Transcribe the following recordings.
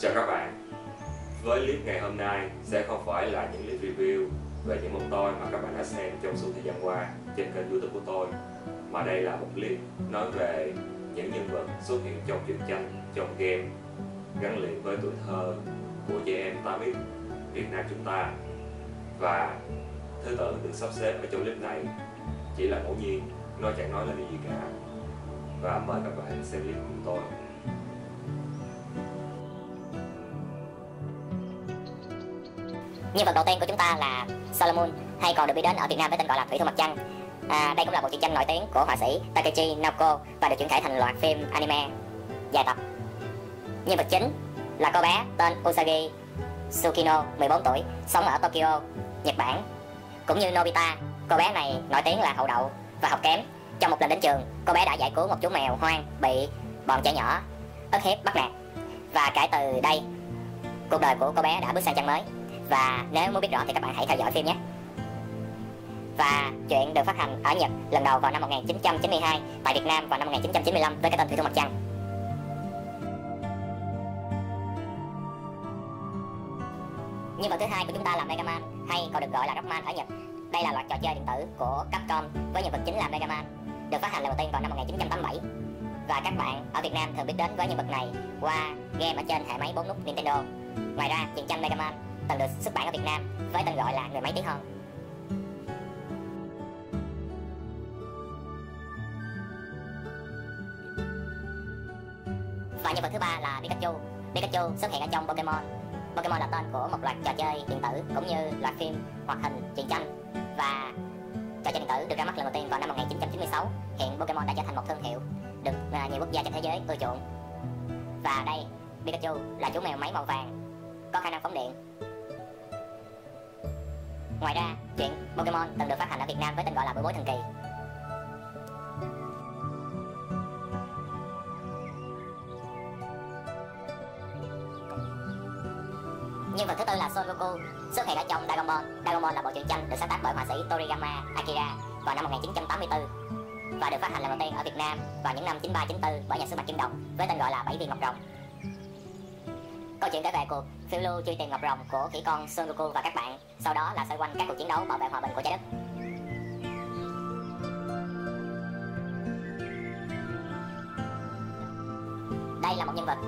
Chào các bạn. Với clip ngày hôm nay sẽ không phải là những clip review về những món toy mà các bạn đã xem trong suốt thời gian qua trên kênh youtube của tôi mà đây là một clip nói về những nhân vật xuất hiện trong truyện tranh, trong game gắn liền với tuổi thơ của trẻ em 8X Việt Nam chúng ta. Và thứ tự được sắp xếp ở trong clip này chỉ là ngẫu nhiên nó chẳng nói là điều gì cả. Và mời các bạn xem clip cùng tôi. Nhân vật đầu tiên của chúng ta là Solomon hay còn được biết đến ở Việt Nam với tên gọi là Thủy Thủ Mặt Trăng. À, đây cũng là bộ truyện tranh nổi tiếng của họa sĩ Takechi Naoko và được chuyển thể thành loạt phim anime dài tập. Nhân vật chính là cô bé tên Usagi Tsukino, 14 tuổi, sống ở Tokyo, Nhật Bản. Cũng như Nobita, cô bé này nổi tiếng là hậu đậu và học kém. Trong một lần đến trường, cô bé đã giải cứu một chú mèo hoang bị bọn trẻ nhỏ ức hiếp bắt nạt. Và kể từ đây, cuộc đời của cô bé đã bước sang trang mới. Và nếu muốn biết rõ thì các bạn hãy theo dõi phim nhé. Và chuyện được phát hành ở Nhật lần đầu vào năm 1992, tại Việt Nam vào năm 1995 với cái tên Thủy Thủ Mặt Trăng. Nhân vật thứ hai của chúng ta là Mega Man hay còn được gọi là Rockman ở Nhật. Đây là loạt trò chơi điện tử của Capcom với nhân vật chính là Mega Man, được phát hành lần đầu tiên vào năm 1987. Và các bạn ở Việt Nam thường biết đến với nhân vật này qua game ở trên hệ máy 4 nút Nintendo. Ngoài ra, truyện tranh Mega Man từng được xuất bản ở Việt Nam với tên gọi là Người máy tí hon. Và nhân vật thứ ba là Pikachu. Pikachu xuất hiện ở trong Pokemon. Pokemon là tên của một loạt trò chơi điện tử cũng như loạt phim, hoạt hình, truyện tranh và trò chơi điện tử được ra mắt lần đầu tiên vào năm 1996. Hiện Pokemon đã trở thành một thương hiệu được à, nhiều quốc gia trên thế giới ưa chuộng. Và đây, Pikachu là chú mèo máy màu vàng có khả năng phóng điện. Ngoài ra, chuyện Pokemon từng được phát hành ở Việt Nam với tên gọi là Bữa bối thần kỳ. Nhân vật thứ tư là Son Goku xuất hiện ở trong Dragon Ball. Dragon Ball là bộ truyện tranh được sáng tác bởi họa sĩ Toriyama Akira vào năm 1984 và được phát hành lần đầu tiên ở Việt Nam vào những năm 93-94 bởi nhà xuất bản Kim Đồng với tên gọi là Bảy viên ngọc rồng. Câu chuyện kể về cuộc phiêu lưu truy tìm ngọc rồng của khỉ con Son Goku và các bạn, sau đó là xoay quanh các cuộc chiến đấu bảo vệ hòa bình của trái đất. Đây là một nhân vật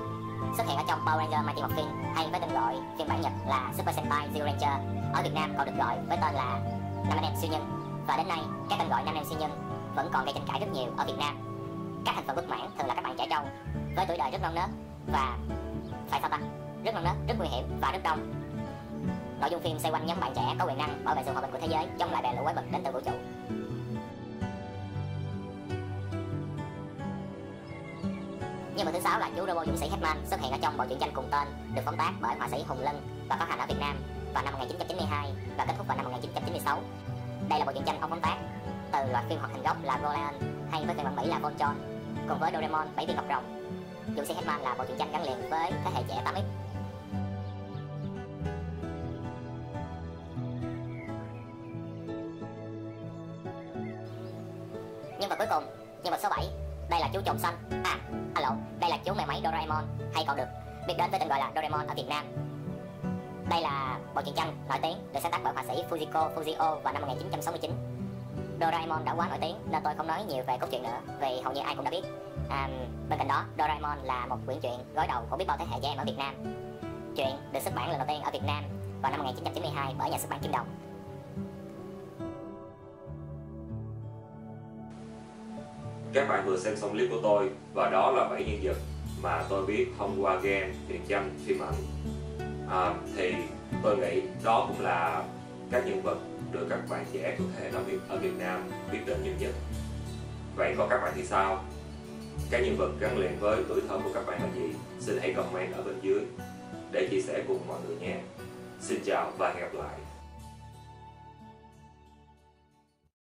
xuất hiện ở trong Power Ranger Mighty Morphin hay với tên gọi phiên bản Nhật là Super Sentai Zero Ranger. Ở Việt Nam còn được gọi với tên là Nam Anh Em Siêu Nhân. Và đến nay, các tên gọi Nam Anh Em Siêu Nhân vẫn còn gây tranh cãi rất nhiều ở Việt Nam. Các thành phần bất mãn thường là các bạn trẻ trâu với tuổi đời rất non nớt và phải sao ta rất non nớt, rất nguy hiểm và rất đông. Nội dung phim xoay quanh nhóm bạn trẻ có quyền năng bảo vệ sự hòa bình của thế giới chống lại bè lũ quái vật đến từ vũ trụ. Nhân vật thứ sáu là chú robot dũng sĩ Hetman xuất hiện ở trong bộ truyện tranh cùng tên được phóng tác bởi họa sĩ Hùng Lân và phát hành ở Việt Nam vào năm 1992 và kết thúc vào năm 1996. Đây là bộ truyện tranh ông phóng tác từ loạt phim hoạt hình gốc là Golan hay với phiên bản Mỹ là Voltron cùng với Doraemon bảy viên ngọc rồng. Dũng sĩ Hetman là bộ truyện tranh gắn liền với thế hệ trẻ 8X Nhân vật cuối cùng, nhân vật số 7 Đây là chú trộm xanh. À, alo, đây là chú mèo máy Doraemon. Hay còn được biết đến với tên gọi là Doraemon ở Việt Nam. Đây là bộ truyện tranh nổi tiếng được sáng tác bởi họa sĩ Fujiko Fujio vào năm 1969 Doraemon đã quá nổi tiếng nên tôi không nói nhiều về cốt truyện nữa vì hầu như ai cũng đã biết. À, Bên cạnh đó, Doraemon là một quyển truyện gối đầu của biết bao thế hệ trẻ em ở Việt Nam. Truyện được xuất bản lần đầu tiên ở Việt Nam vào năm 1992 bởi nhà xuất bản Kim Đồng. Các bạn vừa xem xong clip của tôi và đó là 7 nhân vật mà tôi biết thông qua game, truyện tranh, phim ảnh à, thì tôi nghĩ đó cũng là các nhân vật được các bạn trẻ có thể làm ở Việt, ở Việt Nam biết đến nhiều nhất Vậy còn các bạn thì sao? Các nhân vật gắn liền với tuổi thơ của các bạn là gì? Xin hãy comment ở bên dưới để chia sẻ cùng mọi người nhé Xin chào và hẹn gặp lại